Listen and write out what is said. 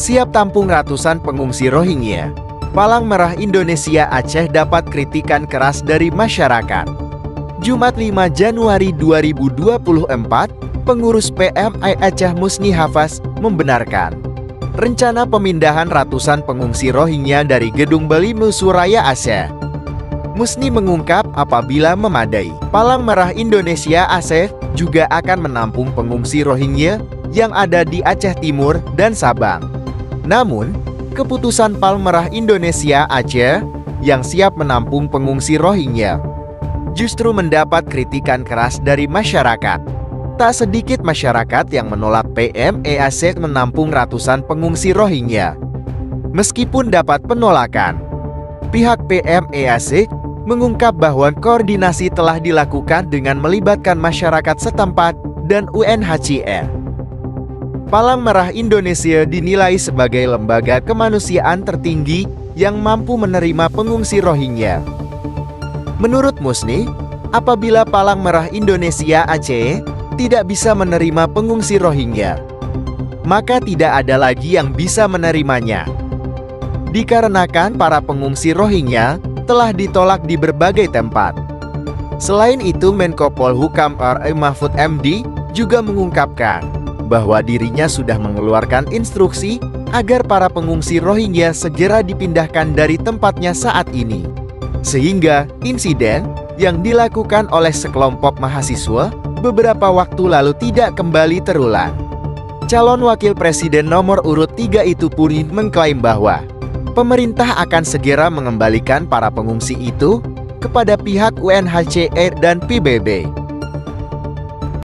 Siap tampung ratusan pengungsi Rohingya, Palang Merah Indonesia Aceh dapat kritikan keras dari masyarakat. Jumat 5 Januari 2024, pengurus PMI Aceh Musni Hafaz membenarkan rencana pemindahan ratusan pengungsi Rohingya dari Gedung Beli Suraya Aceh. Musni mengungkap apabila memadai, Palang Merah Indonesia Aceh juga akan menampung pengungsi Rohingya yang ada di Aceh Timur dan Sabang. Namun, keputusan Palmerah Indonesia Aceh yang siap menampung pengungsi Rohingya justru mendapat kritikan keras dari masyarakat. Tak sedikit masyarakat yang menolak PMEAC menampung ratusan pengungsi Rohingya. Meskipun dapat penolakan, pihak PMEAC mengungkap bahwa koordinasi telah dilakukan dengan melibatkan masyarakat setempat dan UNHCR. Palang Merah Indonesia dinilai sebagai lembaga kemanusiaan tertinggi yang mampu menerima pengungsi Rohingya. Menurut Musni, apabila Palang Merah Indonesia Aceh tidak bisa menerima pengungsi Rohingya, maka tidak ada lagi yang bisa menerimanya. Dikarenakan para pengungsi Rohingya telah ditolak di berbagai tempat. Selain itu, Menko Polhukam R.E. Mahfud MD juga mengungkapkan bahwa dirinya sudah mengeluarkan instruksi agar para pengungsi Rohingya segera dipindahkan dari tempatnya saat ini. Sehingga insiden yang dilakukan oleh sekelompok mahasiswa beberapa waktu lalu tidak kembali terulang. Calon wakil presiden nomor urut 3 itu pun mengklaim bahwa pemerintah akan segera mengembalikan para pengungsi itu kepada pihak UNHCR dan PBB.